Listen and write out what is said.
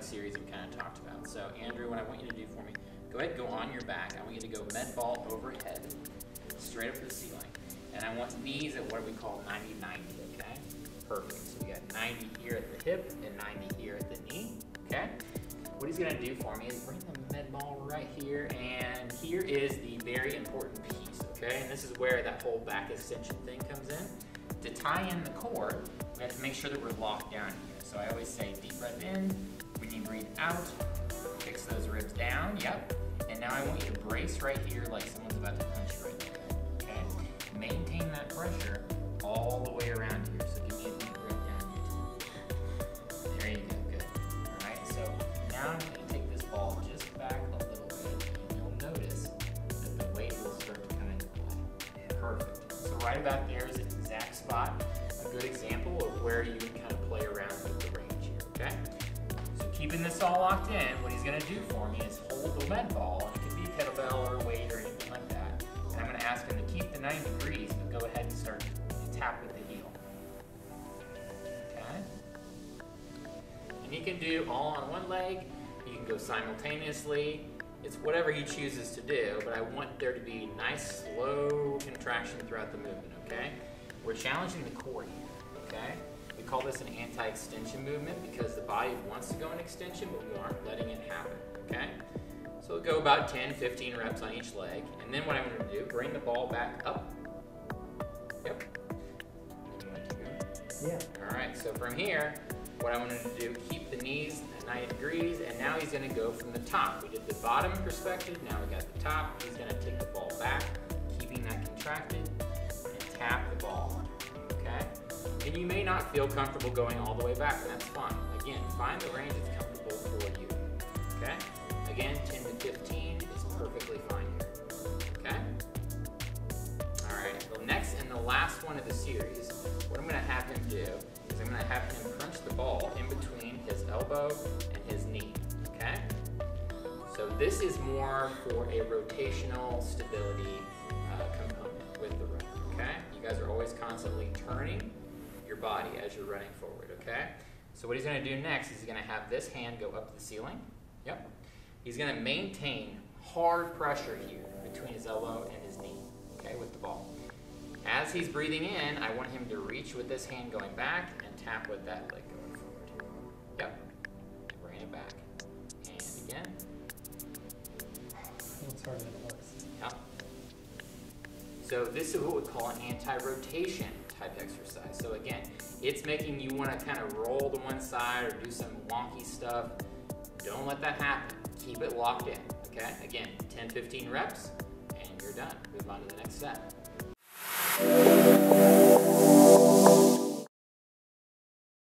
that series and kind of talked about. So Andrew, what I want you to do for me, go ahead, go on your back. I want you to go med ball overhead, straight up to the ceiling. And I want knees at what we call 90-90, okay? Perfect. So we got 90 here at the hip and 90 here at the knee, okay? What he's gonna do for me is bring the med ball right here, and here is the very important piece, okay? And this is where that whole back extension thing comes in. To tie in the core, we have to make sure that we're locked down here. So I always say deep breath in, out, fix those ribs down, yep. And now I want you to brace right here like someone's about to punch you right there, okay? Maintain that pressure all the way around here. So give me a deep breath down here. There you go, good. All right, so now I'm gonna take this ball just back a little bit, and you'll notice that the weight will start to come into play. Perfect. So right about there is an exact spot, a good example of where you keeping this all locked in, what he's gonna do for me is hold the med ball, it can be a kettlebell or a weight or anything like that, and I'm gonna ask him to keep the 90 degrees, but go ahead and start to tap with the heel. Okay? And he can do all on one leg, he can go simultaneously, it's whatever he chooses to do, but I want there to be nice, slow contraction throughout the movement, okay? We're challenging the core here, call this an anti-extension movement because the body wants to go in extension, but we aren't letting it happen, okay? So we'll go about 10, 15 reps on each leg, and then what I'm gonna do, bring the ball back up. Yep. Yeah. All right, so from here, what I'm gonna do, keep the knees at 90 degrees, and now he's gonna go from the top. We did the bottom perspective, now we got the top. He's gonna take the ball back, And you may not feel comfortable going all the way back, and that's fine. Again, find the range that's comfortable for you, okay? Again, 10 to 15 is perfectly fine here, okay? All right, well, next and the last one of the series, what I'm gonna have him do is I'm gonna have him crunch the ball in between his elbow and his knee, okay? So this is more for a rotational stability uh, component with the run, okay? You guys are always constantly turning body as you're running forward, okay? So what he's gonna do next is he's gonna have this hand go up to the ceiling, yep. He's gonna maintain hard pressure here between his elbow and his knee, okay, with the ball. As he's breathing in, I want him to reach with this hand going back and tap with that leg going forward. Yep. Bring it back. And again. So this is what we call an anti-rotation type exercise. So again, it's making you want to kind of roll to one side or do some wonky stuff. Don't let that happen. Keep it locked in. Okay? Again, 10, 15 reps, and you're done. Move on to the next set.